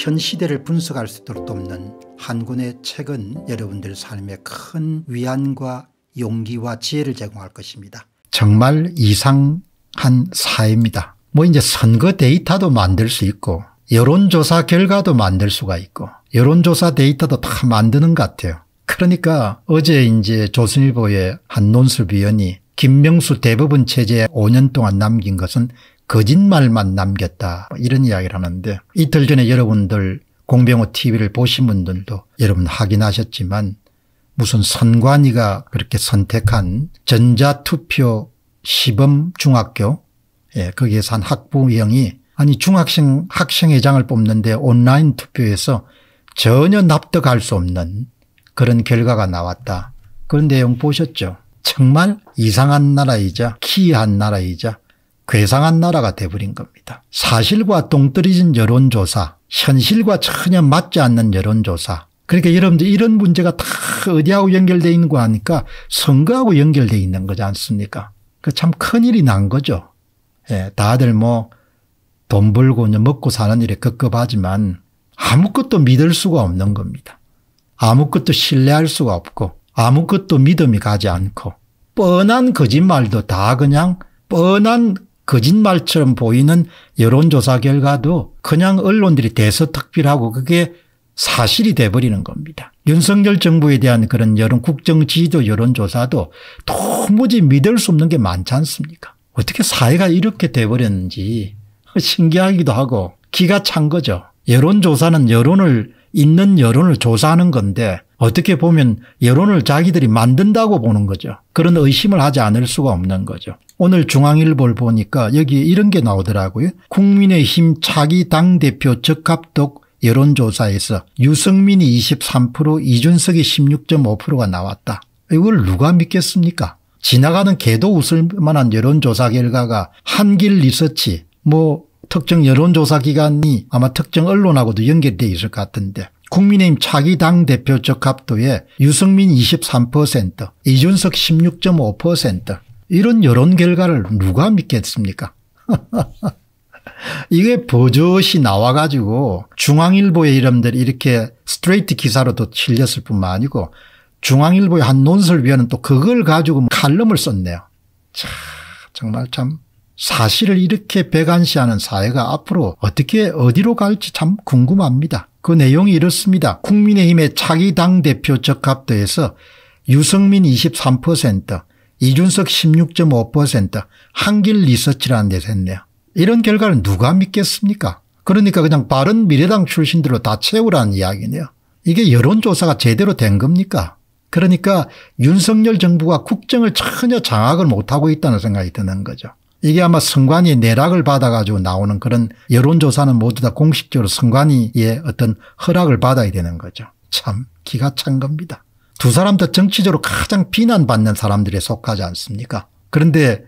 현 시대를 분석할 수 있도록 돕는 한 권의 책은 여러분들 삶에 큰 위안과 용기와 지혜를 제공할 것입니다. 정말 이상한 사회입니다. 뭐 이제 선거 데이터도 만들 수 있고 여론조사 결과도 만들 수가 있고 여론조사 데이터도 다 만드는 것 같아요. 그러니까 어제 이제 조선일보의 한 논술위원이 김명수 대법원 체제에 5년 동안 남긴 것은 거짓말만 남겼다 이런 이야기를 하는데 이틀 전에 여러분들 공병호 TV를 보신 분들도 여러분 확인하셨지만 무슨 선관위가 그렇게 선택한 전자투표 시범 중학교 예, 거기에서 한 학부형이 아니 중학생 학생회장을 뽑는데 온라인 투표에서 전혀 납득할 수 없는 그런 결과가 나왔다. 그런 내용 보셨죠. 정말 이상한 나라이자 기이한 나라이자 괴상한 나라가 돼버린 겁니다. 사실과 똥떨어진 여론조사 현실과 전혀 맞지 않는 여론조사 그러니까 여러분들 이런 문제가 다 어디하고 연결되어 있는 거 하니까 선거하고 연결되어 있는 거지 않습니까? 그 참 큰일이 난 거죠. 예, 다들 뭐 돈 벌고 먹고 사는 일에 급급하지만 아무것도 믿을 수가 없는 겁니다. 아무것도 신뢰할 수가 없고 아무것도 믿음이 가지 않고 뻔한 거짓말도 다 그냥 뻔한 거짓말처럼 보이는 여론조사 결과도 그냥 언론들이 대서특필하고 그게 사실이 돼버리는 겁니다. 윤석열 정부에 대한 그런 여론 국정 지지도 여론조사도 도무지 믿을 수 없는 게 많지 않습니까? 어떻게 사회가 이렇게 돼버렸는지 신기하기도 하고 기가 찬 거죠. 여론조사는 여론을 있는 여론을 조사하는 건데 어떻게 보면 여론을 자기들이 만든다고 보는 거죠. 그런 의심을 하지 않을 수가 없는 거죠. 오늘 중앙일보를 보니까 여기 이런 게 나오더라고요. 국민의힘 차기 당대표 적합독 여론조사에서 유승민이 23% 이준석이 16.5%가 나왔다. 이걸 누가 믿겠습니까? 지나가는 개도 웃을 만한 여론조사 결과가 한길 리서치 뭐 특정 여론조사 기관이 아마 특정 언론하고도 연결돼 있을 것 같은데 국민의힘 차기 당대표 적합도에 유승민 23% 이준석 16.5% 이런 여론 결과를 누가 믿겠습니까 이게 버젓이 나와가지고 중앙일보의 이름들이 이렇게 스트레이트 기사로도 실렸을 뿐만 아니고 중앙일보의 한 논설위원은 또 그걸 가지고 칼럼을 썼네요. 참 정말 참 사실을 이렇게 배관시하는 사회가 앞으로 어떻게 어디로 갈지 참 궁금합니다. 그 내용이 이렇습니다. 국민의힘의 차기 당대표 적합도에서 유승민 23%, 이준석 16.5%, 한길 리서치라는 데서 했네요. 이런 결과를 누가 믿겠습니까? 그러니까 그냥 바른 미래당 출신들로 다 채우라는 이야기네요. 이게 여론조사가 제대로 된 겁니까? 그러니까 윤석열 정부가 국정을 전혀 장악을 못하고 있다는 생각이 드는 거죠. 이게 아마 선관위 내락을 받아가지고 나오는 그런 여론조사는 모두 다 공식적으로 선관위의 어떤 허락을 받아야 되는 거죠. 참 기가 찬 겁니다. 두 사람 다 정치적으로 가장 비난받는 사람들에 속하지 않습니까? 그런데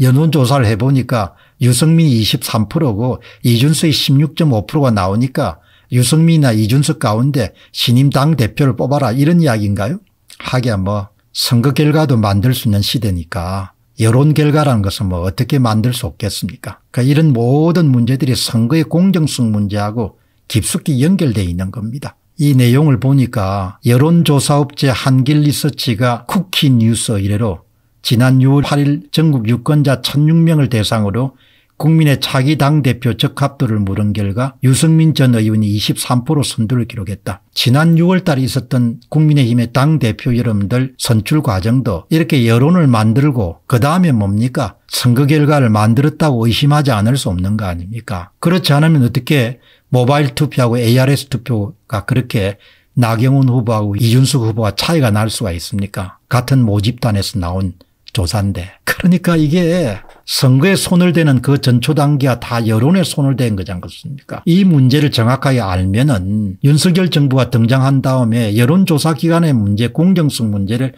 여론조사를 해보니까 유승민이 23%고 이준석이 16.5%가 나오니까 유승민이나 이준석 가운데 신임 당대표를 뽑아라 이런 이야기인가요? 하기야 뭐 선거 결과도 만들 수 있는 시대니까 여론 결과라는 것은 뭐 어떻게 만들 수 없겠습니까? 그러니까 이런 모든 문제들이 선거의 공정성 문제하고 깊숙이 연결되어 있는 겁니다. 이 내용을 보니까 여론조사업체 한길 리서치가 쿠키 뉴스 이래로 지난 6월 8일 전국 유권자 1006명을 대상으로 국민의 차기 당대표 적합도를 물은 결과 유승민 전 의원이 23% 선두를 기록했다. 지난 6월 달에 있었던 국민의힘의 당대표 여러분들 선출 과정도 이렇게 여론을 만들고 그 다음에 뭡니까? 선거 결과를 만들었다고 의심하지 않을 수 없는 거 아닙니까? 그렇지 않으면 어떻게 모바일 투표하고 ARS 투표가 그렇게 나경원 후보하고 이준석 후보가 차이가 날 수가 있습니까? 같은 모집단에서 나온 조사인데 그러니까 이게 선거에 손을 대는 그 전초 단계가 다 여론에 손을 댄 거지 않겠습니까 이 문제를 정확하게 알면 은 윤석열 정부가 등장한 다음에 여론조사 기관의 문제 공정성 문제를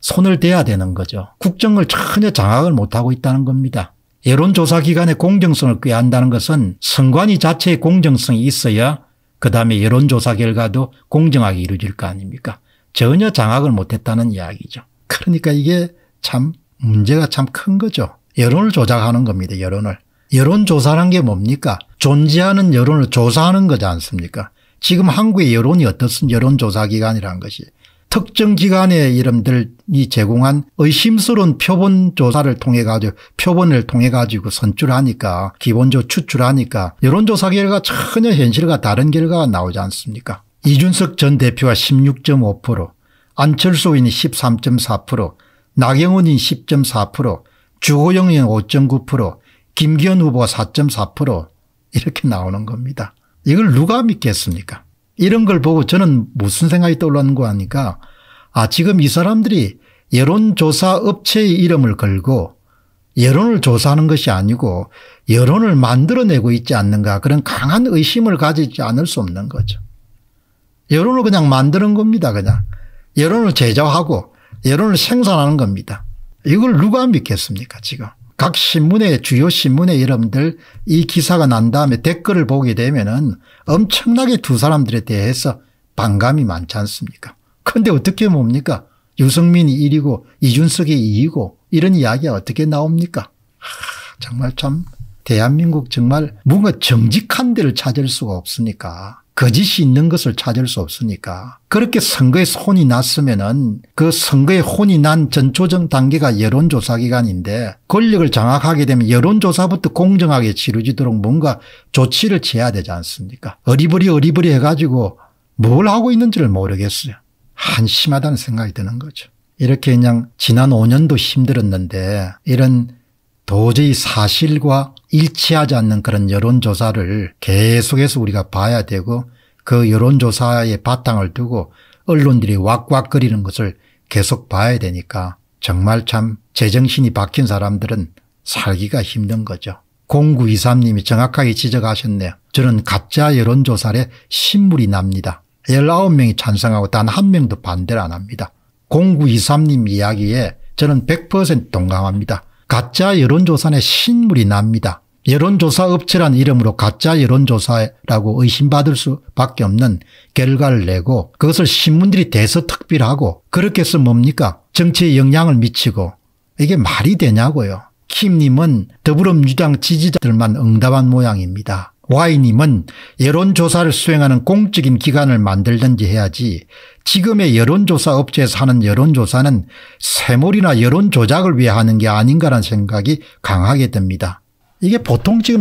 손을 대야 되는 거죠. 국정을 전혀 장악을 못하고 있다는 겁니다. 여론조사 기관의 공정성을 꾀한다는 것은 선관위 자체의 공정성이 있어야 그다음에 여론조사 결과도 공정하게 이루어질 거 아닙니까 전혀 장악을 못했다는 이야기죠. 그러니까 이게 참 문제가 참 큰 거죠. 여론을 조작하는 겁니다. 여론을. 여론조사란 게 뭡니까? 존재하는 여론을 조사하는 거지 않습니까 지금 한국의 여론이 어떻습니까 여론조사기관이라는 것이 특정 기관의 이름들이 제공한 의심스러운 표본 조사를 통해 가지고 표본을 통해 가지고 선출하니까 기본적으로 추출하니까 여론조사 결과 전혀 현실과 다른 결과가 나오지 않습니까 이준석 전 대표가 16.5% 안철수 의원이 13.4% 나경원이 10.4% 주호영 의원 5.9% 김기현 후보가 4.4% 이렇게 나오는 겁니다. 이걸 누가 믿겠습니까 이런 걸 보고 저는 무슨 생각이 떠올랐는거 하니까 아 지금 이 사람들이 여론조사 업체의 이름을 걸고 여론을 조사하는 것이 아니고 여론을 만들어내고 있지 않는가 그런 강한 의심을 가지지 않을 수 없는 거죠. 여론을 그냥 만드는 겁니다. 그냥 여론을 제작하고 여론을 생산하는 겁니다. 이걸 누가 믿겠습니까 지금. 각 신문의 주요 신문의 여러분들 이 기사가 난 다음에 댓글을 보게 되면 은 엄청나게 두 사람들에 대해서 반감이 많지 않습니까 그런데 어떻게 뭡니까 유승민이 1위고 이준석이 2위고 이런 이야기가 어떻게 나옵니까 하, 정말 참 대한민국 정말 뭔가 정직한 데를 찾을 수가 없으니까 거짓이 있는 것을 찾을 수 없으니까 그렇게 선거에 혼이 났으면은 그 선거에 혼이 난 전초정 단계가 여론조사 기간인데 권력을 장악하게 되면 여론조사부터 공정하게 치러지도록 뭔가 조치를 취해야 되지 않습니까 어리버리 어리버리 해가지고 뭘 하고 있는지를 모르겠어요. 한심하다는 생각이 드는 거죠. 이렇게 그냥 지난 5년도 힘들었는데 이런 도저히 사실과 일치하지 않는 그런 여론조사를 계속해서 우리가 봐야 되고 그 여론조사의 바탕을 두고 언론들이 왁왁거리는 것을 계속 봐야 되니까 정말 참 제정신이 박힌 사람들은 살기가 힘든 거죠. 0923님이 정확하게 지적하셨네요. 저는 가짜 여론조사에 신물이 납니다. 19명이 찬성하고 단 한 명도 반대를 안 합니다. 0923님 이야기에 저는 100% 동감합니다. 가짜 여론조사에 신물이 납니다. 여론조사 업체란 이름으로 가짜 여론조사라고 의심받을 수밖에 없는 결과를 내고 그것을 신문들이 대서특필하고 그렇게 해서 뭡니까 정치에 영향을 미치고 이게 말이 되냐고요. 킴님은 더불어민주당 지지자들만 응답한 모양입니다. Y님은 여론조사를 수행하는 공적인 기관을 만들든지 해야지 지금의 여론조사 업체에서 하는 여론조사는 세몰이나 여론조작을 위해 하는 게 아닌가라는 생각이 강하게 듭니다. 이게 보통 지금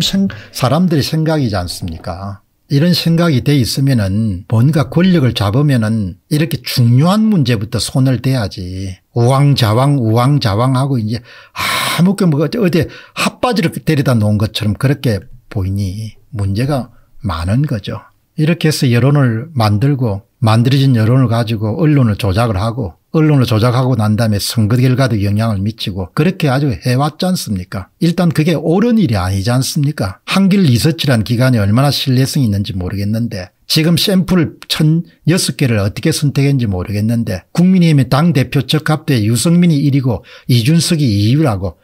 사람들의 생각이지 않습니까 이런 생각이 돼 있으면 은 뭔가 권력을 잡으면 은 이렇게 중요한 문제부터 손을 대야지. 우왕좌왕 우왕좌왕하고 이제 아무것도 뭐 어디 핫바지를 데려다 놓은 것처럼 그렇게 보이니 문제가 많은 거죠. 이렇게 해서 여론을 만들고 만들어진 여론을 가지고 언론을 조작을 하고 언론을 조작하고 난 다음에 선거 결과도 영향을 미치고 그렇게 아주 해왔지 않습니까? 일단 그게 옳은 일이 아니지 않습니까? 한길 리서치란 기관이 얼마나 신뢰성이 있는지 모르겠는데 지금 샘플 1006개를 어떻게 선택했는지 모르겠는데 국민의힘의 당대표 적합대 유승민이 1위고 이준석이 2위라고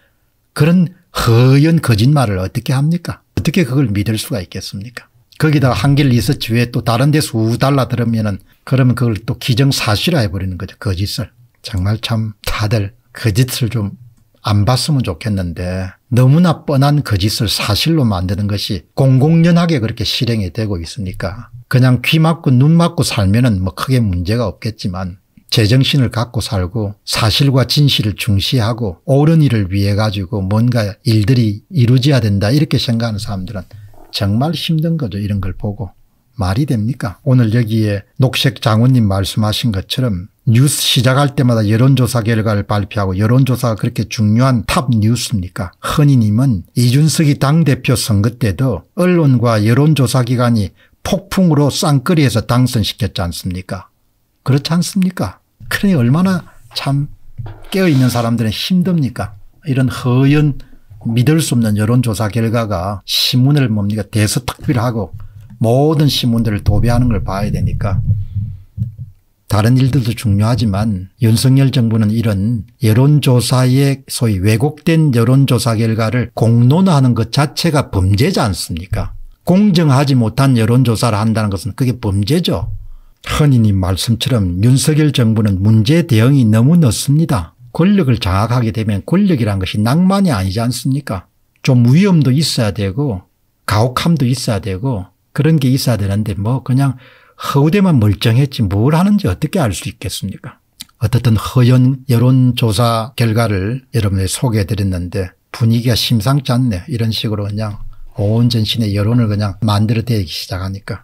그런 허연 거짓말을 어떻게 합니까 어떻게 그걸 믿을 수가 있겠습니까 거기다가 한길 리서치 외에 또 다른 데서 우달라 들으면은 그러면 그걸 또 기정사실화 해버리는 거죠. 거짓을. 정말 참 다들 거짓을 좀 안 봤으면 좋겠는데 너무나 뻔한 거짓을 사실로 만드는 것이 공공연하게 그렇게 실행이 되고 있으니까 그냥 귀 막고 눈 막고 살면은 뭐 크게 문제가 없겠지만 제정신을 갖고 살고 사실과 진실을 중시하고 옳은 일을 위해 가지고 뭔가 일들이 이루어져야 된다 이렇게 생각하는 사람들은 정말 힘든 거죠. 이런 걸 보고. 말이 됩니까 오늘 여기에 녹색 장군님 말씀하신 것처럼 뉴스 시작할 때마다 여론조사 결과를 발표하고 여론조사가 그렇게 중요한 탑 뉴스입니까 흔히님은 이준석이 당대표 선거 때도 언론과 여론조사 기관이 폭풍으로 쌍거리에서 당선시켰지 않습니까 그렇지 않습니까 그러니 얼마나 참 깨어있는 사람들은 힘듭니까? 이런 허연 믿을 수 없는 여론조사 결과가 신문을 뭡니까? 대서특필하고 모든 신문들을 도배하는 걸 봐야 되니까 다른 일들도 중요하지만 윤석열 정부는 이런 여론조사의 소위 왜곡된 여론조사 결과를 공론화하는 것 자체가 범죄지 않습니까? 공정하지 못한 여론조사를 한다는 것은 그게 범죄죠. 흔히님 말씀처럼 윤석열 정부는 문제 대응이 너무 늦습니다. 권력을 장악하게 되면 권력이란 것이 낭만이 아니지 않습니까 좀 위험도 있어야 되고 가혹함도 있어야 되고 그런 게 있어야 되는데 뭐 그냥 허우대만 멀쩡했지 뭘 하는지 어떻게 알 수 있겠습니까? 어떻든 허연 여론조사 결과를 여러분에 소개해 드렸는데 분위기가 심상치 않네 이런 식으로 그냥 온 전신의 여론을 그냥 만들어대기 시작하니까